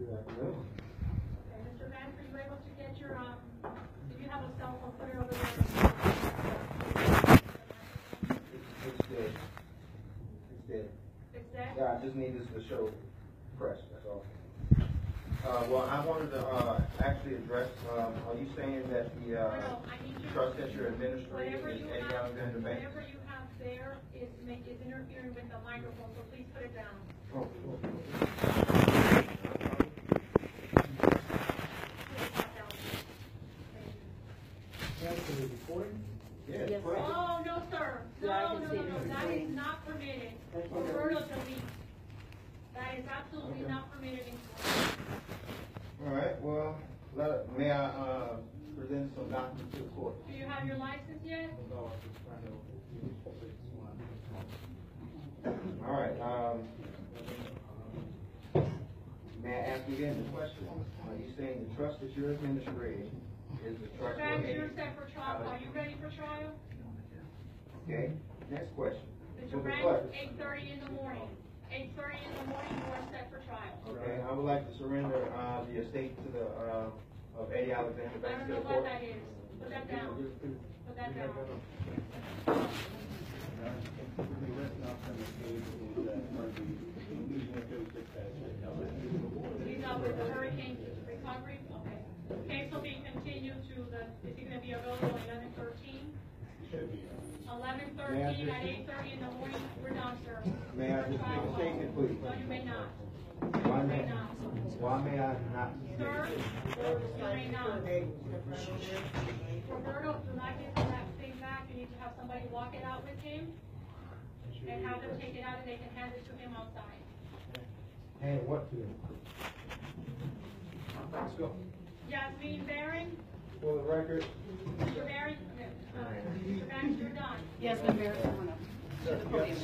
Good afternoon. Okay, Mr. Vance, are you able to get your, um, if you have a cell phone, put it over there. It's dead. It's dead. Fix that? Yeah, I just need this to show fresh, that's all. Uh, well, I wanted to, uh, actually address, um, are you saying that the, uh, No, I need you. trust that you're administrating Whatever is you Eddie have, Alexander Bank? whatever you have there is interfering with the microphone, so please put it down. Oh, Please put it down. Thank you. Yeah, it's fresh. Oh, no, sir. No, no, no, no, that is not permitted. Roberto, delete. That is absolutely Okay. not permitted in court. All right, well, let, may I, uh, present some documents to the court? Do you have your license yet? All right, um, may I ask you again the question? Are you saying the trust that you're administrating is the trust for Vance, you're set for trial. Are you ready for trial? Okay, next question. Mr. The Frank, eight thirty in the morning. Eight thirty in the morning, you are set for trial. Okay, I would like to surrender, uh, the estate to the, uh, of Eddie Alexander I don't to know the what court. that is. Put that down. Put that down. These are with the hurricane recovery, be available eleven thirteen? Eleven thirteen at eight thirty in the morning, we're not sir. May I just make a statement, please? No, you may not. Why You may may, not. why may I not? Sir, you may not. Roberto, do not give him that thing back, you need to have somebody walk it out with him, and have them take it out and they can hand it to him outside. And what to? Let's go. Jasmine Barron, For the record, Mr. Barron, uh, Mr. Barron, you're done. Yes, Ms. Mayor, come on up. To the podium.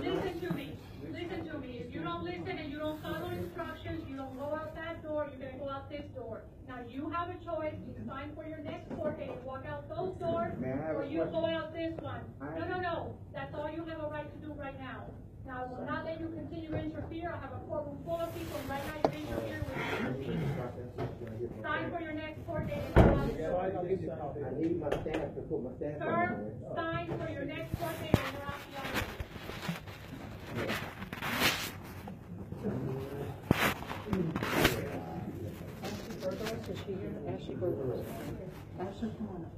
Listen to me, listen to me, if you don't listen and you don't follow instructions, you don't go out that door, you're gonna go out this door. Now, you have a choice, you sign for your next court date and walk out those doors, May I have a or you go question? out this one. I- No, no, no, that's all you have a right to do right now. Now, I will not let you continue to interfere, I have a courtroom full of people, right now you're interfering with me. Sign for your next the door. I need my staff to put my staff Sir, sign for your next. Ashley Burgos, is she here? Ashley Burgos. Ashley, come on up.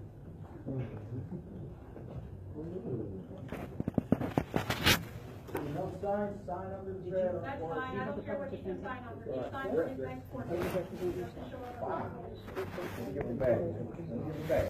No sign, sign under the bed. That's fine, I don't care what you can sign on, just sign for his next court. Just show everyone. Give it back. Give it back.